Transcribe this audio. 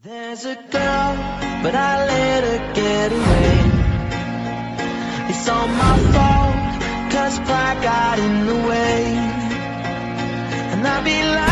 There's a girl, but I let her get away. It's all my fault, cause pride got in the way. And I'd be lying.